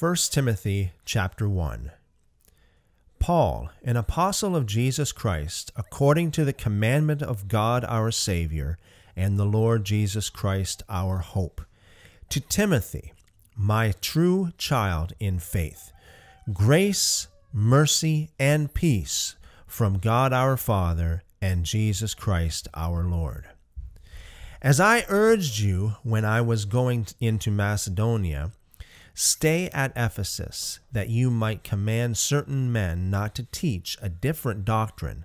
1 Timothy chapter 1 Paul, an apostle of Jesus Christ, according to the commandment of God our Savior and the Lord Jesus Christ our hope, to Timothy, my true child in faith, grace, mercy, and peace from God our Father and Jesus Christ our Lord. As I urged you when I was going into Macedonia, Stay at Ephesus, that you might command certain men not to teach a different doctrine,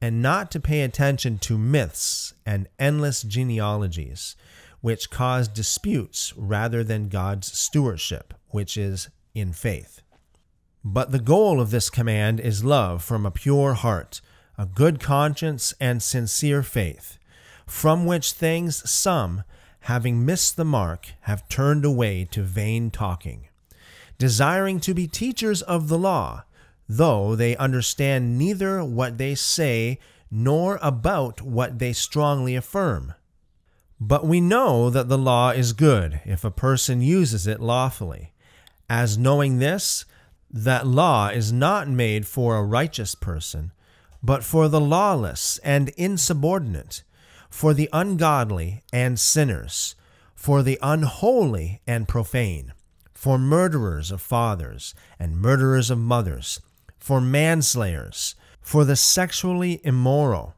and not to pay attention to myths and endless genealogies, which cause disputes rather than God's stewardship, which is in faith. But the goal of this command is love from a pure heart, a good conscience, and sincere faith, from which things some, having missed the mark, have turned away to vain talking, desiring to be teachers of the law, though they understand neither what they say nor about what they strongly affirm. But we know that the law is good if a person uses it lawfully, as knowing this, that law is not made for a righteous person, but for the lawless and insubordinate for the ungodly and sinners, for the unholy and profane, for murderers of fathers and murderers of mothers, for manslayers, for the sexually immoral,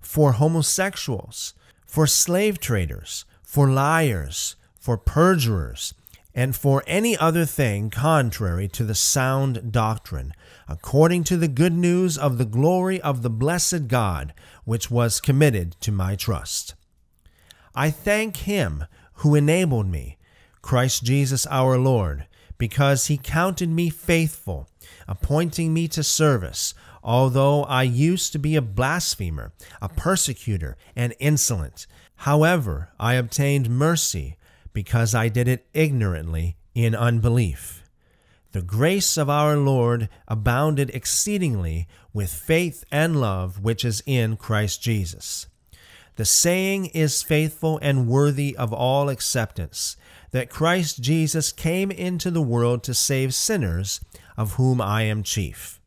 for homosexuals, for slave traders, for liars, for perjurers, and for any other thing contrary to the sound doctrine, according to the good news of the glory of the blessed God, which was committed to my trust. I thank him who enabled me, Christ Jesus our Lord, because he counted me faithful, appointing me to service, although I used to be a blasphemer, a persecutor, and insolent. However, I obtained mercy because I did it ignorantly in unbelief. The grace of our Lord abounded exceedingly with faith and love which is in Christ Jesus. The saying is faithful and worthy of all acceptance that Christ Jesus came into the world to save sinners, of whom I am chief.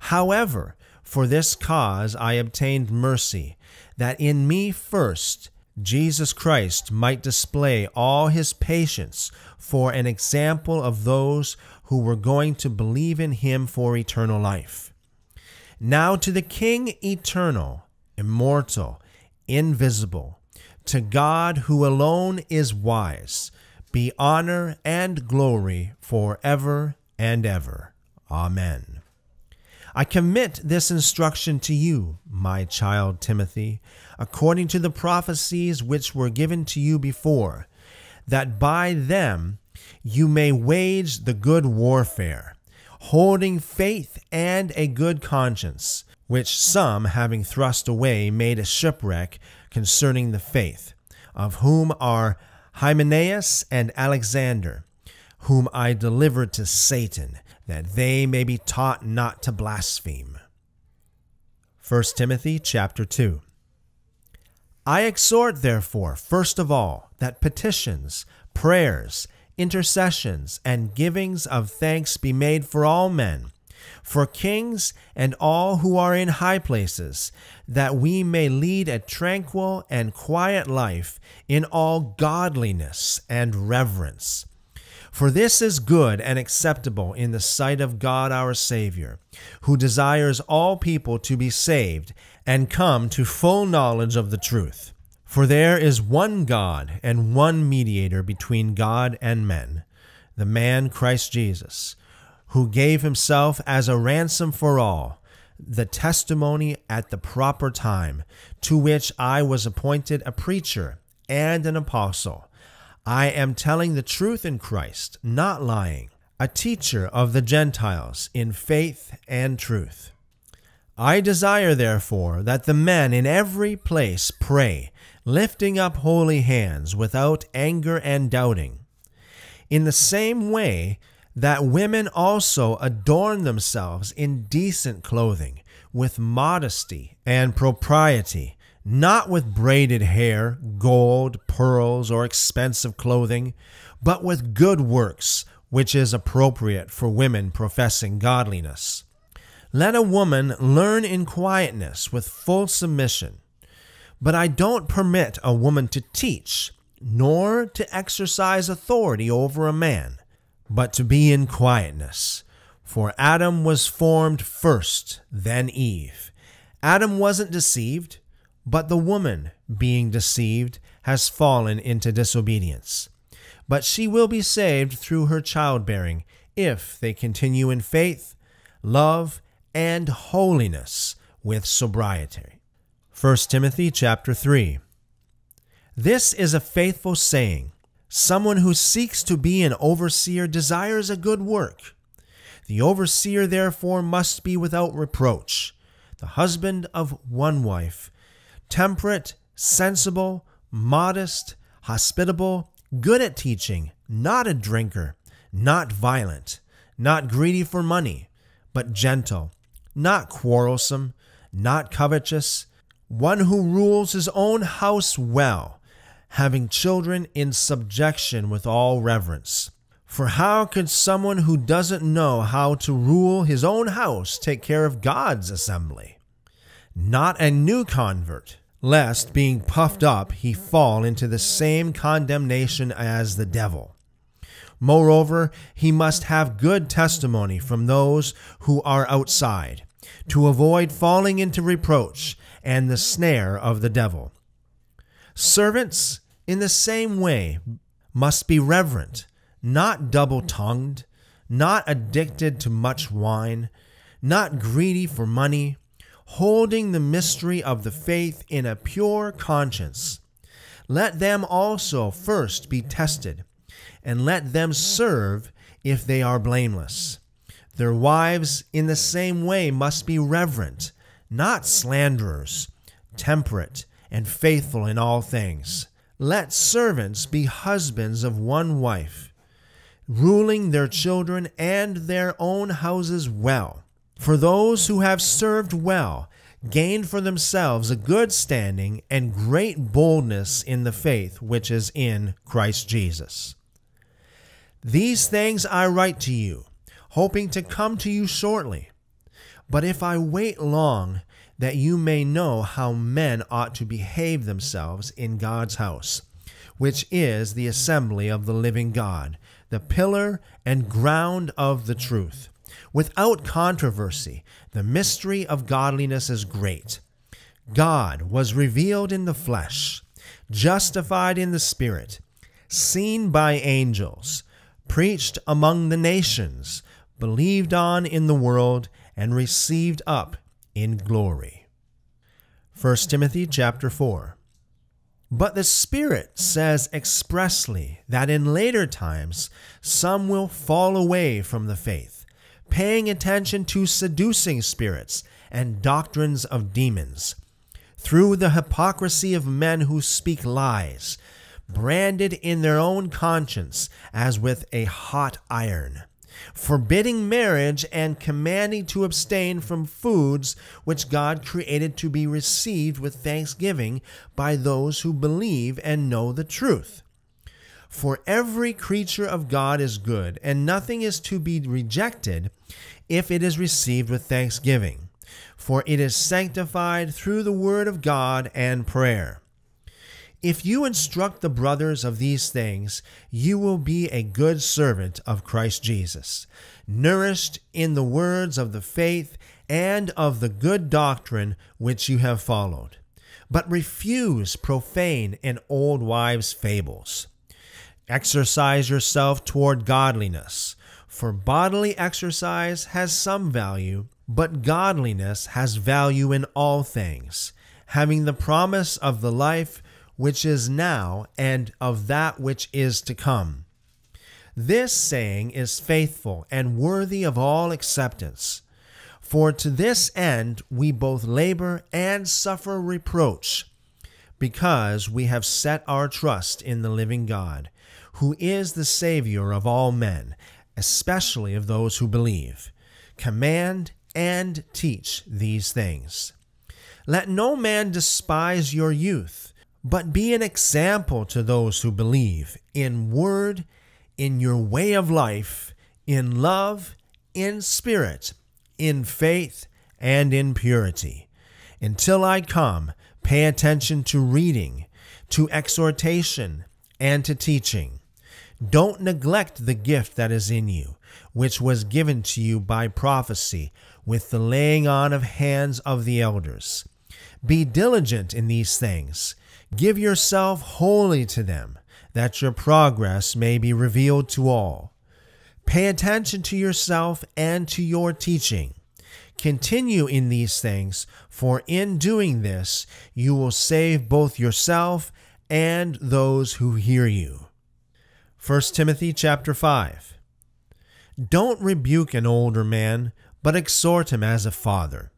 However, for this cause I obtained mercy, that in me first Jesus Christ might display all his patience for an example of those who were going to believe in him for eternal life. Now to the King eternal, immortal, invisible, to God who alone is wise, be honor and glory for ever and ever. Amen. I commit this instruction to you, my child Timothy, according to the prophecies which were given to you before, that by them you may wage the good warfare, holding faith and a good conscience, which some, having thrust away, made a shipwreck concerning the faith, of whom are Hymenaeus and Alexander, whom I delivered to Satan that they may be taught not to blaspheme. 1 Timothy chapter 2 I exhort therefore first of all that petitions, prayers, intercessions, and givings of thanks be made for all men, for kings and all who are in high places, that we may lead a tranquil and quiet life in all godliness and reverence. For this is good and acceptable in the sight of God our Savior, who desires all people to be saved and come to full knowledge of the truth. For there is one God and one mediator between God and men, the man Christ Jesus, who gave himself as a ransom for all, the testimony at the proper time, to which I was appointed a preacher and an apostle. I am telling the truth in Christ, not lying, a teacher of the Gentiles in faith and truth. I desire, therefore, that the men in every place pray, lifting up holy hands without anger and doubting. In the same way, that women also adorn themselves in decent clothing, with modesty and propriety not with braided hair, gold, pearls, or expensive clothing, but with good works, which is appropriate for women professing godliness. Let a woman learn in quietness with full submission. But I don't permit a woman to teach, nor to exercise authority over a man, but to be in quietness. For Adam was formed first, then Eve. Adam wasn't deceived, but the woman, being deceived, has fallen into disobedience. But she will be saved through her childbearing, if they continue in faith, love, and holiness with sobriety. 1 Timothy chapter 3. This is a faithful saying. Someone who seeks to be an overseer desires a good work. The overseer, therefore, must be without reproach, the husband of one wife, temperate, sensible, modest, hospitable, good at teaching, not a drinker, not violent, not greedy for money, but gentle not quarrelsome, not covetous, one who rules his own house well, having children in subjection with all reverence. For how could someone who doesn't know how to rule his own house take care of God's assembly? Not a new convert, lest being puffed up he fall into the same condemnation as the devil. Moreover, he must have good testimony from those who are outside, to avoid falling into reproach and the snare of the devil. Servants, in the same way, must be reverent, not double tongued, not addicted to much wine, not greedy for money, holding the mystery of the faith in a pure conscience. Let them also first be tested and let them serve if they are blameless. Their wives, in the same way, must be reverent, not slanderers, temperate, and faithful in all things. Let servants be husbands of one wife, ruling their children and their own houses well. For those who have served well gained for themselves a good standing and great boldness in the faith which is in Christ Jesus. These things I write to you, hoping to come to you shortly. But if I wait long, that you may know how men ought to behave themselves in God's house, which is the assembly of the living God, the pillar and ground of the truth. Without controversy, the mystery of godliness is great. God was revealed in the flesh, justified in the Spirit, seen by angels preached among the nations, believed on in the world, and received up in glory. 1 Timothy chapter 4. But the Spirit says expressly that in later times some will fall away from the faith, paying attention to seducing spirits and doctrines of demons, through the hypocrisy of men who speak lies branded in their own conscience as with a hot iron, forbidding marriage and commanding to abstain from foods which God created to be received with thanksgiving by those who believe and know the truth. For every creature of God is good, and nothing is to be rejected if it is received with thanksgiving, for it is sanctified through the word of God and prayer. If you instruct the brothers of these things, you will be a good servant of Christ Jesus, nourished in the words of the faith and of the good doctrine which you have followed. But refuse profane and old wives' fables. Exercise yourself toward godliness, for bodily exercise has some value, but godliness has value in all things, having the promise of the life which is now, and of that which is to come. This saying is faithful and worthy of all acceptance. For to this end we both labor and suffer reproach, because we have set our trust in the living God, who is the Savior of all men, especially of those who believe. Command and teach these things. Let no man despise your youth but be an example to those who believe in word, in your way of life, in love, in spirit, in faith, and in purity. Until I come, pay attention to reading, to exhortation, and to teaching. Don't neglect the gift that is in you, which was given to you by prophecy, with the laying on of hands of the elders. Be diligent in these things. Give yourself wholly to them, that your progress may be revealed to all. Pay attention to yourself and to your teaching. Continue in these things, for in doing this you will save both yourself and those who hear you. 1 Timothy chapter 5. Don't rebuke an older man, but exhort him as a father.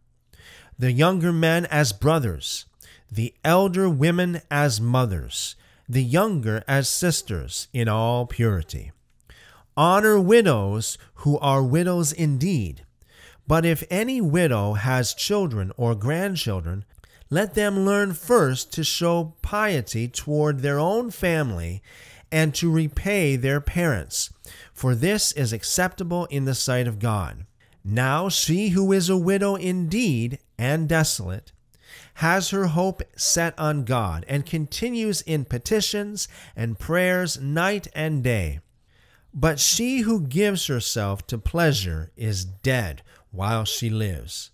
The younger men as brothers, the elder women as mothers, the younger as sisters in all purity. Honor widows who are widows indeed. But if any widow has children or grandchildren, let them learn first to show piety toward their own family and to repay their parents, for this is acceptable in the sight of God. Now she who is a widow indeed and desolate has her hope set on God and continues in petitions and prayers night and day. But she who gives herself to pleasure is dead while she lives.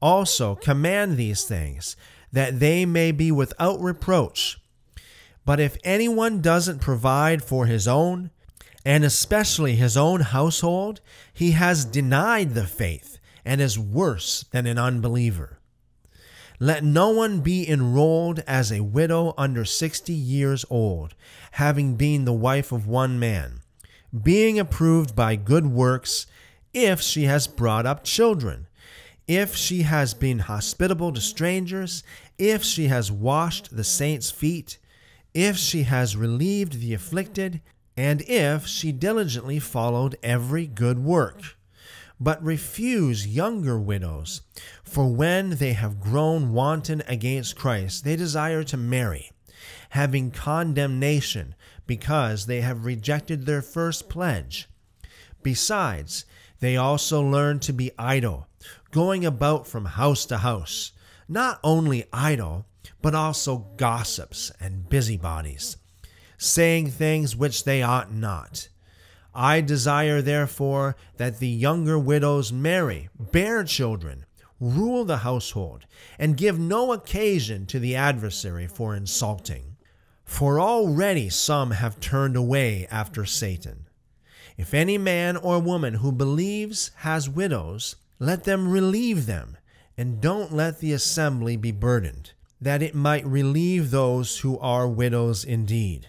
Also, command these things, that they may be without reproach. But if anyone doesn't provide for his own, and especially his own household, he has denied the faith and is worse than an unbeliever. Let no one be enrolled as a widow under sixty years old, having been the wife of one man, being approved by good works, if she has brought up children, if she has been hospitable to strangers, if she has washed the saints' feet, if she has relieved the afflicted, and if she diligently followed every good work but refuse younger widows. For when they have grown wanton against Christ, they desire to marry, having condemnation, because they have rejected their first pledge. Besides, they also learn to be idle, going about from house to house, not only idle, but also gossips and busybodies, saying things which they ought not I desire, therefore, that the younger widows marry, bear children, rule the household, and give no occasion to the adversary for insulting. For already some have turned away after Satan. If any man or woman who believes has widows, let them relieve them, and don't let the assembly be burdened, that it might relieve those who are widows indeed.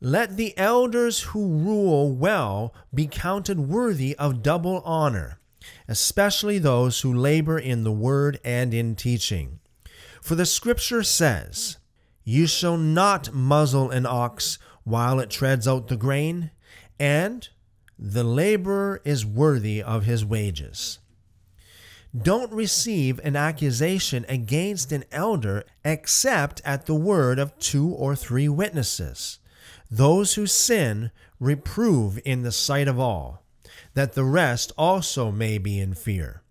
Let the elders who rule well be counted worthy of double honor, especially those who labor in the word and in teaching. For the scripture says, You shall not muzzle an ox while it treads out the grain, and the laborer is worthy of his wages. Don't receive an accusation against an elder except at the word of two or three witnesses. Those who sin reprove in the sight of all, that the rest also may be in fear.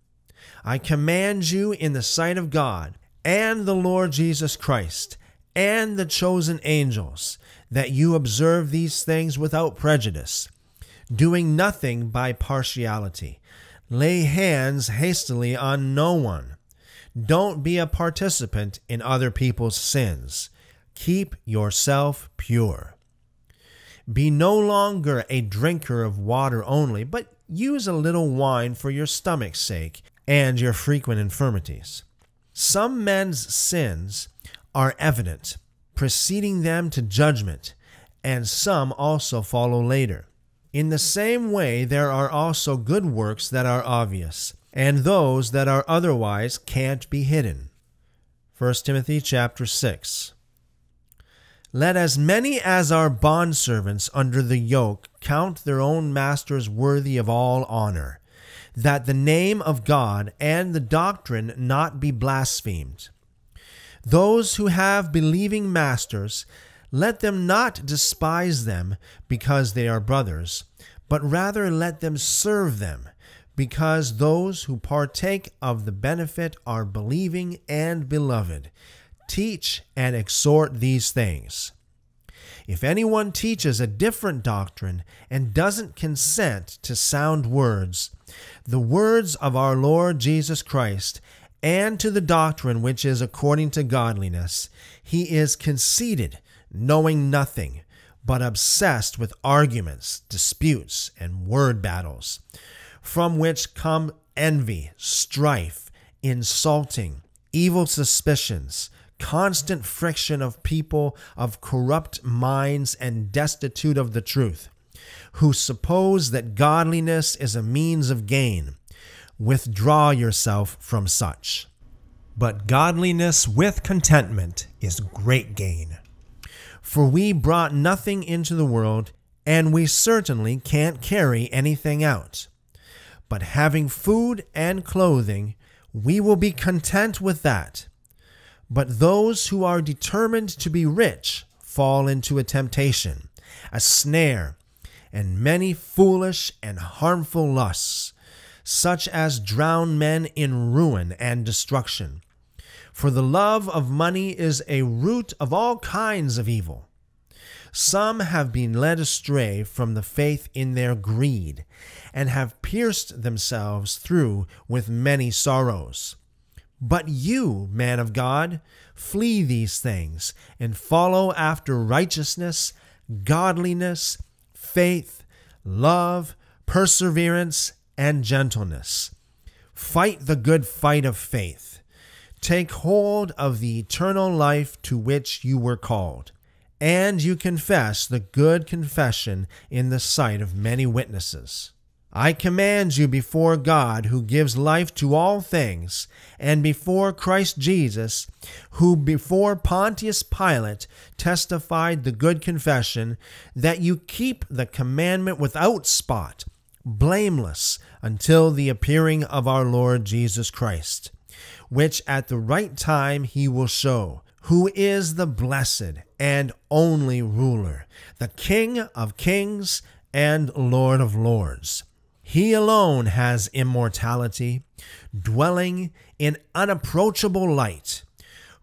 I command you in the sight of God and the Lord Jesus Christ and the chosen angels that you observe these things without prejudice, doing nothing by partiality. Lay hands hastily on no one. Don't be a participant in other people's sins. Keep yourself pure. Be no longer a drinker of water only, but use a little wine for your stomach's sake and your frequent infirmities. Some men's sins are evident, preceding them to judgment, and some also follow later. In the same way, there are also good works that are obvious, and those that are otherwise can't be hidden. 1 Timothy chapter 6 let as many as are bondservants under the yoke count their own masters worthy of all honor, that the name of God and the doctrine not be blasphemed. Those who have believing masters, let them not despise them because they are brothers, but rather let them serve them, because those who partake of the benefit are believing and beloved. Teach and exhort these things. If anyone teaches a different doctrine and doesn't consent to sound words, the words of our Lord Jesus Christ, and to the doctrine which is according to godliness, he is conceited, knowing nothing, but obsessed with arguments, disputes, and word battles, from which come envy, strife, insulting, evil suspicions constant friction of people of corrupt minds and destitute of the truth, who suppose that godliness is a means of gain. Withdraw yourself from such. But godliness with contentment is great gain. For we brought nothing into the world, and we certainly can't carry anything out. But having food and clothing, we will be content with that. But those who are determined to be rich fall into a temptation, a snare, and many foolish and harmful lusts, such as drown men in ruin and destruction. For the love of money is a root of all kinds of evil. Some have been led astray from the faith in their greed, and have pierced themselves through with many sorrows. But you, man of God, flee these things and follow after righteousness, godliness, faith, love, perseverance, and gentleness. Fight the good fight of faith. Take hold of the eternal life to which you were called, and you confess the good confession in the sight of many witnesses. I command you before God, who gives life to all things, and before Christ Jesus, who before Pontius Pilate testified the good confession, that you keep the commandment without spot, blameless, until the appearing of our Lord Jesus Christ, which at the right time he will show, who is the blessed and only ruler, the King of kings and Lord of lords he alone has immortality, dwelling in unapproachable light,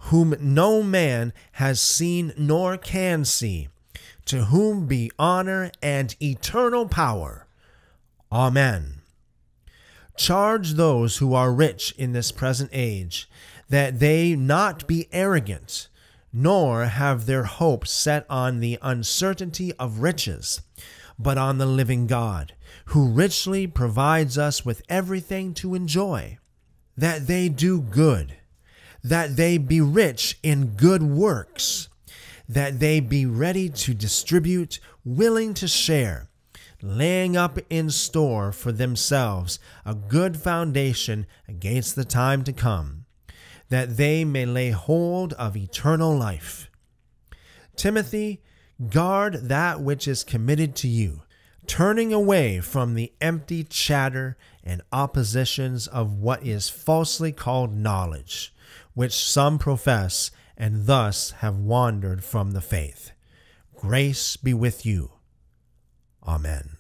whom no man has seen nor can see, to whom be honor and eternal power. Amen. Charge those who are rich in this present age that they not be arrogant, nor have their hope set on the uncertainty of riches, but on the living God who richly provides us with everything to enjoy, that they do good, that they be rich in good works, that they be ready to distribute, willing to share, laying up in store for themselves a good foundation against the time to come, that they may lay hold of eternal life. Timothy, guard that which is committed to you turning away from the empty chatter and oppositions of what is falsely called knowledge, which some profess and thus have wandered from the faith. Grace be with you. Amen.